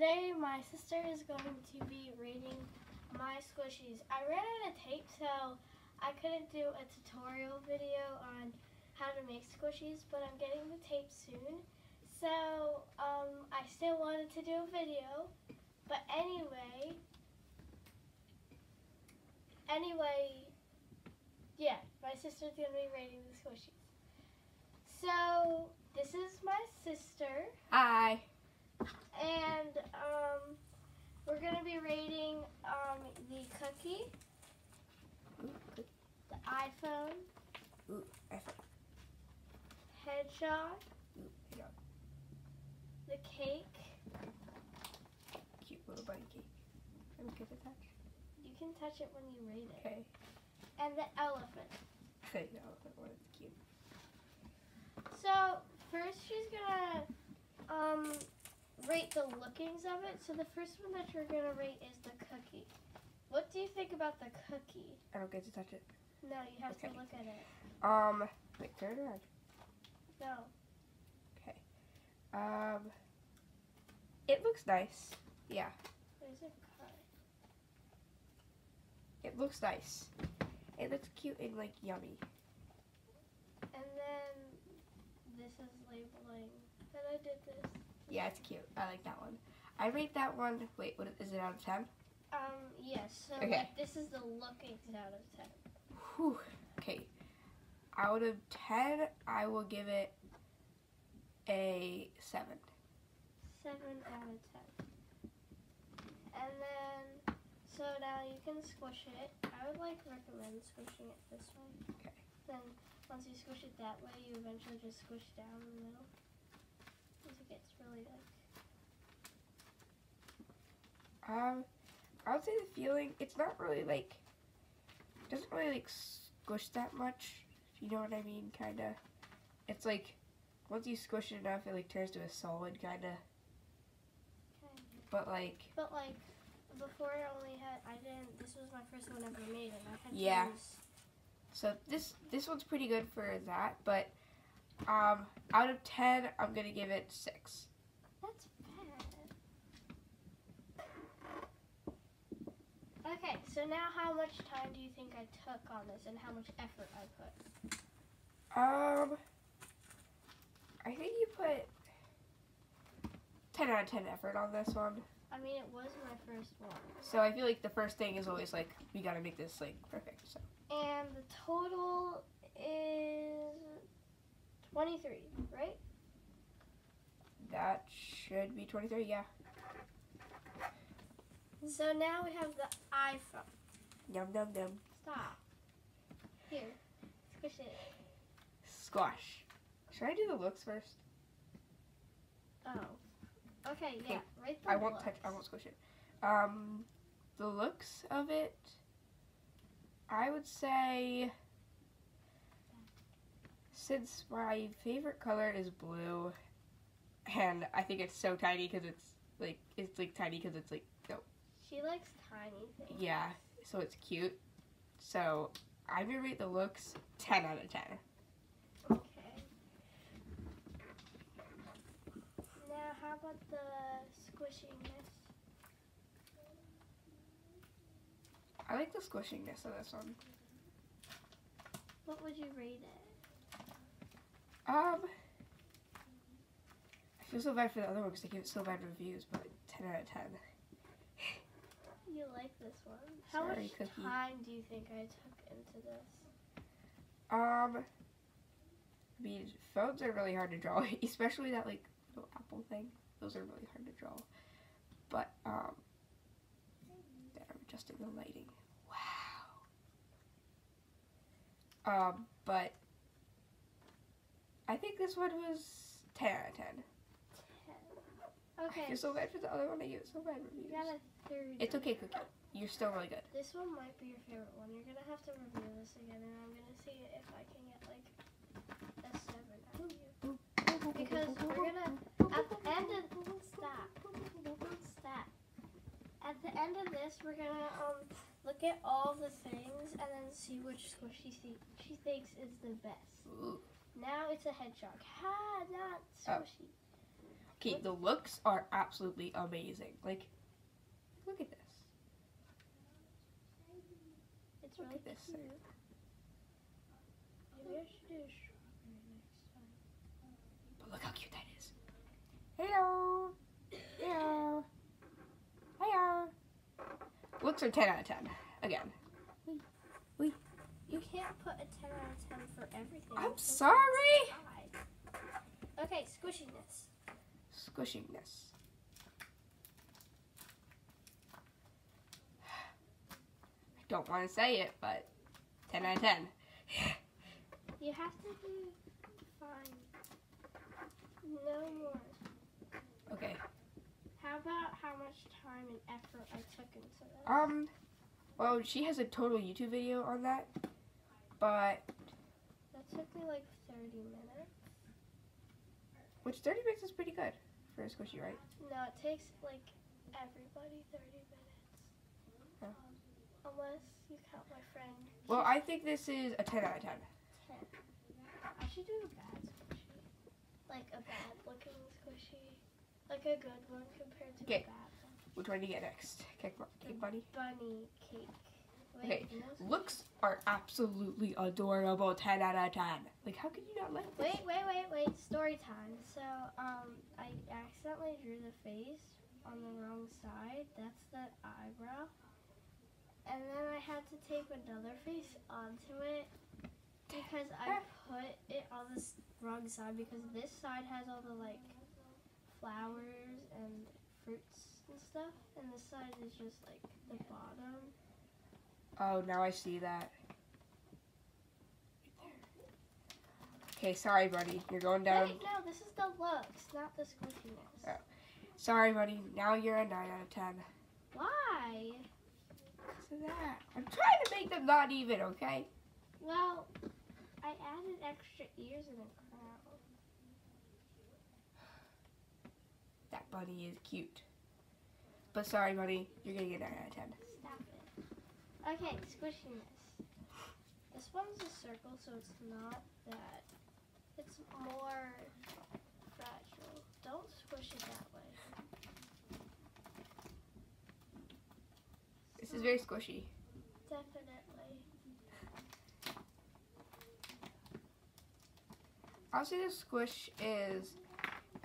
Today, my sister is going to be reading my squishies. I ran out of tape, so I couldn't do a tutorial video on how to make squishies, but I'm getting the tape soon. So, um, I still wanted to do a video, but anyway, anyway, yeah, my sister's gonna be reading the squishies. So, this is my sister. Hi. And um, we're gonna be rating um, the cookie, the iPhone, Ooh, iPhone. Hedgehog, Ooh, yeah. the cake. Cute little bunny cake. Me get the touch. You can touch it when you rate it. Okay. And the elephant. Okay, no, that one's cute. So first, she's gonna um, rate the lookings of it. So the first one that you're gonna rate is the cookie. What do you think about the cookie? I don't get to touch it. No, you have Okay. to look at it. Um, wait, turn it around. No. Okay. Um, it looks nice. Yeah, There's a cut. it looks nice. It looks cute and like yummy. And then this is labeling that I did this. Yeah, it's cute. I like that one. I rate that one. Wait, what is it out of ten? Um, yes. So Okay. like this is the lookings out of ten. Whew. Okay. Out of ten, I will give it a seven. Seven out of ten. And then so now you can squish it. I would like recommend squishing it this way. Okay. Then once you squish it that way, you eventually just squish down the middle. Once it gets really like Um, I would say the feeling. It's not really like. Doesn't really like squish that much. If you know what I mean, kind of. It's like once you squish it enough, it like turns to a solid kind of. kind of. But like, But like before, I only had I didn't. This was my first one ever made, and I had Yeah. to use so this this one's pretty good for that. But um, out of ten, I'm gonna give it six. That's bad. Okay, so now how much time do you think I took on this and how much effort I put? Um, I think you put ten out of ten effort on this one. I mean, it was my first one. So I feel like the first thing is always like we gotta make this like perfect. So And the total is 23, right? that should be twenty three. Yeah. So now we have the iPhone. Yum yum yum. Stop. Here, squish it. Squash. Should I do the looks first? Oh. Okay, yeah, right the I won't looks. touch. I won't squish it. Um, the looks of it. I would say. Since my favorite color is blue, and I think it's so tiny because it's like it's like tiny because it's like no She likes tiny things. yeah so it's cute. So I'm gonna rate the looks ten out of ten. Okay. Now, how about the squishiness? I like the squishiness of this one. What would you rate it? Um, I feel so bad for the other one because they give it so bad reviews, but 10 out of 10. You like this one? How Sorry, much Cookie. time do you think I took into this? Um, I mean, phones are really hard to draw, especially that, like, little apple thing. Those are really hard to draw. But, um, I'm adjusting the lighting. Wow. Um, but I think this one was 10 out of 10. Ten. Okay. You're so bad for the other one. I gave it so bad reviews. You got a third. It's okay, Cookie. You're still really good. This one might be your favorite one. You're gonna have to review this again, and I'm gonna see if I can get like a seven out of you. Because we're gonna at the end of stop, stop. At the end of this, we're gonna um look at all the things and then see which squishy she, she thinks is the best. Ooh. Now it's a hedgehog. Ha, not Oh. squishy. Okay, the looks are absolutely amazing. Like, look at this. It's Look really at this cute. Maybe I should do a strawberry next time. But look how cute that is. Hello. Hello. Hiya. Looks are 10 out of 10. Again. You can't put a 10 out of 10 for everything. I'm just sorry. Okay, squishiness. Squishiness. I don't want to say it, but 10 out of 10. You have to do fine. No more. Okay. How about how much time and effort I took into this? Um, well, she has a total YouTube video on that, but took me like 30 minutes. which 30 minutes is pretty good for a squishy, right? No, it takes like everybody 30 minutes. Oh. Um, unless you count my friend. Well, I think this is a 10 out of 10. 10. I should do a bad squishy. Like a bad looking squishy. Like a good one compared to Okay. a bad one. Which one do you get next? Cake, cake bunny? Bunny cake. Okay. Looks are absolutely adorable. 10 out of 10. Like, how could you not like this? Wait, wait, wait, wait. Story time. So, um, I accidentally drew the face on the wrong side. That's the eyebrow. And then I had to tape another face onto it because I put it on the wrong side because this side has all the, like, flowers and fruits and stuff. And this side is just, like, the bottom. Oh, now I see that. Okay, sorry, buddy. You're going down. Wait, no, this is the looks, not the squishiness. Oh. Sorry, buddy. Now you're a 9 out of 10. Why? Because of that. I'm trying to make them not even, okay? Well, I added extra ears and a crown. That bunny is cute. But sorry, buddy. You're going to get 9 out of 10. Okay, squishiness. This one's a circle, so it's not that. It's more fragile. Don't squish it that way. This is very squishy. Definitely. I'll say the squish is.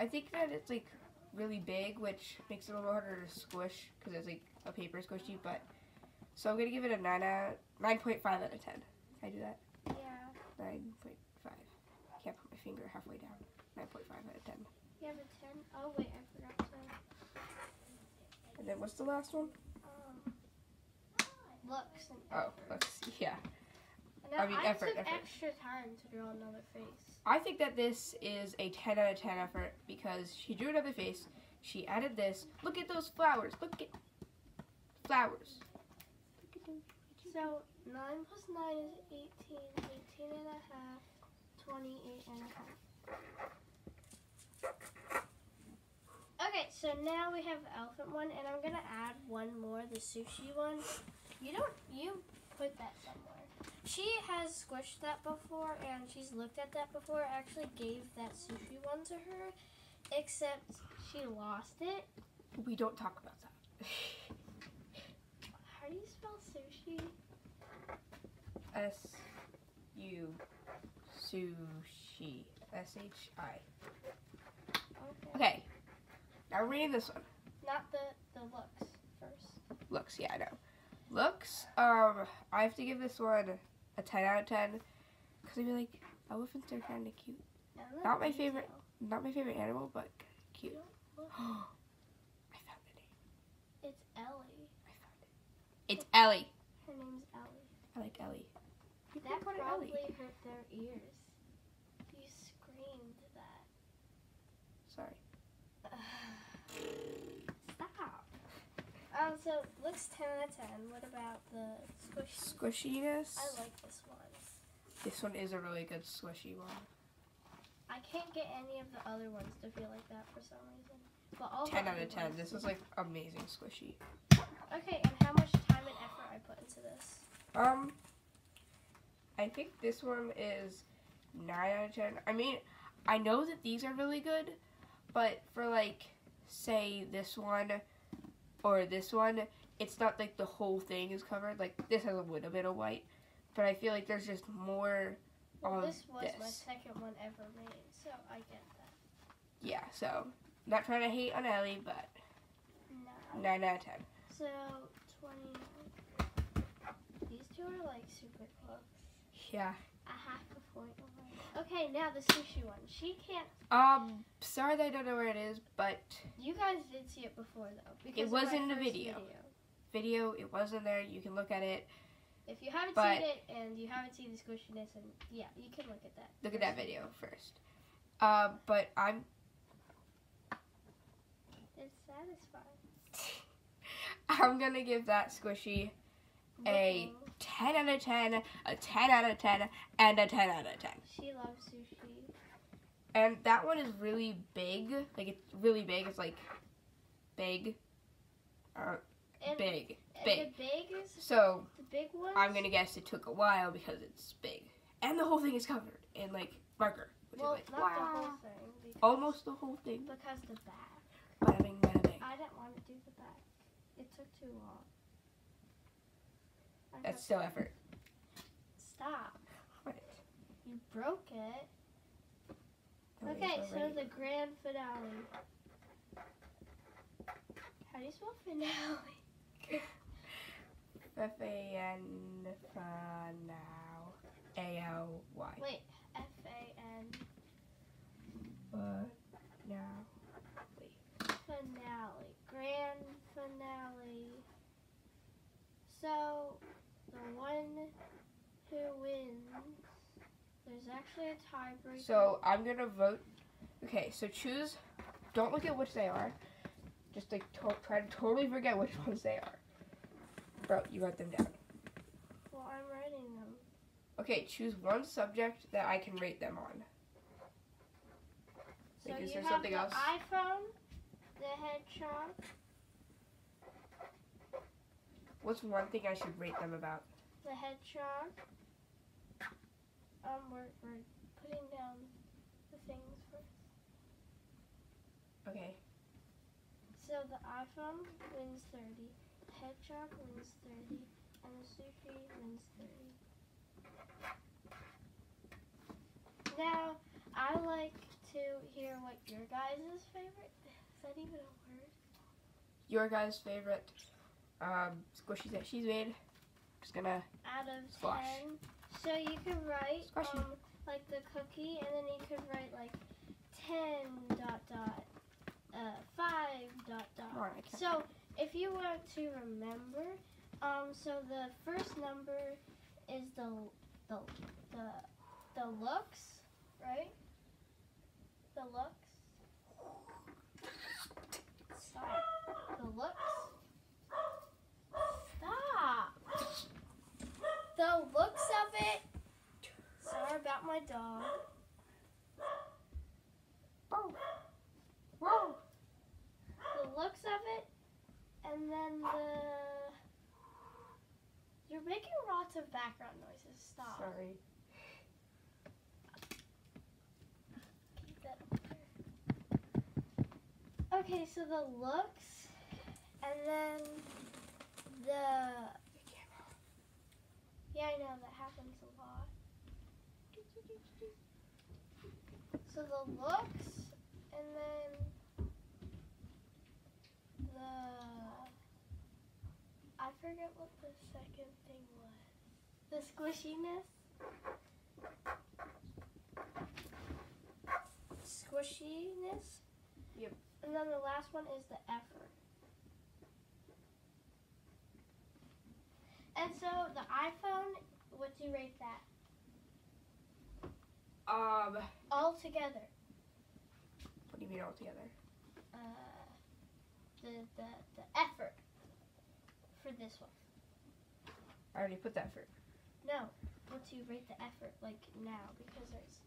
I think that it's like really big, which makes it a little harder to squish because it's like a paper squishy. But so I'm gonna give it a nine out, nine point five out of ten. Can I do that? Yeah. Nine point five. Can't put my finger halfway down. Nine point five out of ten. You have a 10? Oh, wait, I forgot to. And then what's the last one? Um, looks and Oh, let's see. Yeah. I mean, I effort, took effort. extra time to draw another face. I think that this is a 10 out of 10 effort because she drew another face. She added this. Look at those flowers. Look at flowers. Look at them. So, 9 plus 9 is 18, 18 and a half, 28 and a half. Okay, so now we have elephant one, and I'm gonna add one more, the sushi one. You don't, you put that somewhere. She has squished that before, and she's looked at that before. I actually gave that sushi one to her, except she lost it. We don't talk about that. How do you spell sushi? S U sushi. S H I. Okay. Okay. Now we're reading this one. Not the, the looks first. Looks, yeah, I know. Looks, um, I have to give this one a 10 out of 10 because I feel like elephants are kind of cute. Not my favorite. Not my favorite animal, but cute. I found the name. It's Ellie. I found it. It's Ellie. Her name's Ellie. I like Ellie. That probably Ellie. hurt their ears. You screamed that. Sorry. Stop. Um, so looks 10 out of 10. What about the squish? Squishiness. I like this one. This one is a really good squishy one. I can't get any of the other ones to feel like that for some reason. But all 10 out of 10. ones- This is like amazing squishy. Okay, and how much time and effort I put into this? Um, I think this one is 9 out of 10. I mean, I know that these are really good, but for like, say this one or this one, it's not like the whole thing is covered. Like this has a little bit of white, but I feel like there's just more Well, this was my second one ever made, so I get that. Yeah, so not trying to hate on Ellie, but No. nine out of ten. So, 20. These two are like super close. Yeah. A half a point away. Okay, now the sushi one. She can't. Um, sorry that I don't know where it is, but You guys did see it before though. Because was of my in the first video. video it was in there. You can look at it. If you haven't But- seen it and you haven't seen the squishiness, and yeah, you can look at that. Look at that video first. Uh, but I'm It's satisfying. I'm gonna give that squishy A- 10 out of 10, a 10 out of 10, and a 10 out of 10. She loves sushi. And that one is really big. Like, it's really big. It's like big. Uh, And, big. and big. the big is So, the big one. I'm gonna guess it took a while because it's big. And the whole thing is covered in, like, marker. Which Well, is like, not wow. the whole thing. Almost the whole thing. Because the back. Bada bing, bada bing. I didn't want to do the back. It took too long. That's still effort. Stop. What? You broke it. Okay, so the grand finale. How do you spell finale? F-A-N now. A-L-Y. Wait, F A N But now. finale. Grand finale. So, the one who wins, there's actually a tiebreaker. So I'm gonna vote. Okay, so choose. Don't look at which they are. Just like to- try to totally forget which ones they are. Bro, you wrote them down. well, I'm writing them. Okay, choose one subject that I can rate them on. So Like, is you there have something the else? iPhone, the hedgehog, What's one thing I should rate them about? The hedgehog. Um, we're, we're putting down the things first. Okay. So the iPhone wins 30, the hedgehog wins 30, and the sushi wins 30. Now, I like to hear what your guys' favorite. Is that even a word? Your guys' favorite um, squishies that she's made. Just gonna. Out of Squash. 10. So you could write um, like the cookie, and then you could write like 10 dot dot, uh, 5 dot dot. So, if you want to remember, um, so the first number is the the the the looks, right? The looks. Stop. The looks. Stop. The looks of it. My dog. Whoa. Whoa. the looks of it, and then the. You're making lots of background noises. Stop. Sorry. Keep that up there. Okay, so the looks, and then the. Yeah, I know that happens. So the looks, and then the. I forget what the second thing was. The squishiness. Squishiness. Yep. And then the last one is the effort. And so the iPhone, what do you rate that? Um. All together. What do you mean all together? Uh, the, the, the effort for this one. I already put that for. No, what do you rate the effort like now? Because there's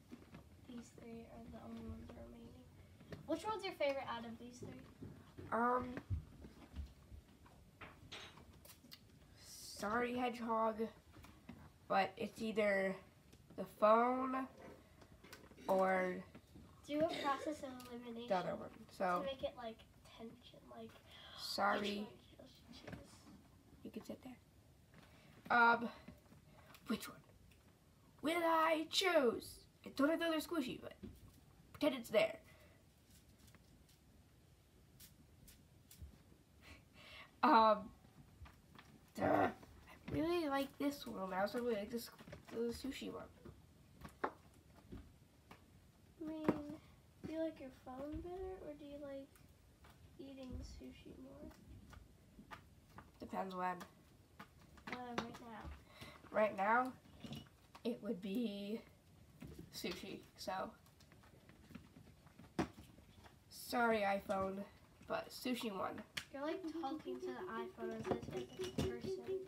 these three are the only ones remaining. Which one's your favorite out of these three? Um. Sorry, Hedgehog, but it's either the phone or do a process of elimination the other one. to So make it like tension, like sorry. which one should you? Can sit there. Um, which one will I choose? I don't know they're squishy, but pretend it's there. um, duh, I really like this one. I also really like this the sushi one. I mean, do you like your phone better or do you like eating sushi more? Depends when. Uh, right now. Right now, it would be sushi. So, sorry iPhone, but sushi one. You're like talking to the iPhone as if it's a person.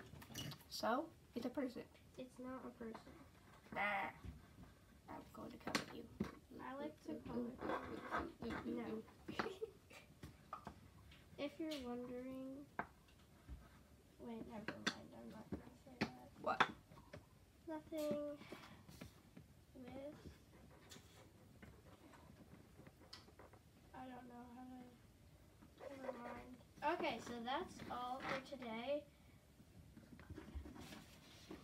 So, it's a person. It's not a person. Nah. I'm going to come at you. I like to call it. No. If you're wondering, wait, never mind. I'm not gonna say that. What? Nothing with. I don't know how to. Never mind. Okay, so that's all for today.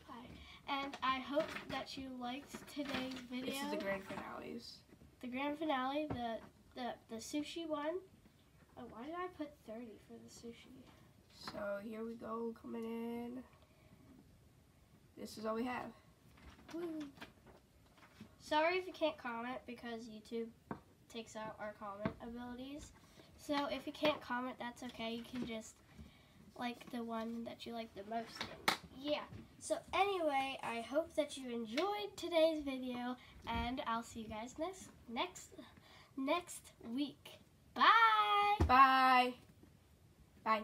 Bye. And I hope that you liked today's video. This is the grand finales. The grand finale, the the the sushi one. Oh, why did I put thirty for the sushi? So here we go, coming in. This is all we have. Sorry if you can't comment because YouTube takes out our comment abilities. So if you can't comment, that's okay. You can just like the one that you like the most. Yeah. So anyway, I hope that you enjoyed today's video, and I'll see you guys next next next week. Bye. Bye. Bye.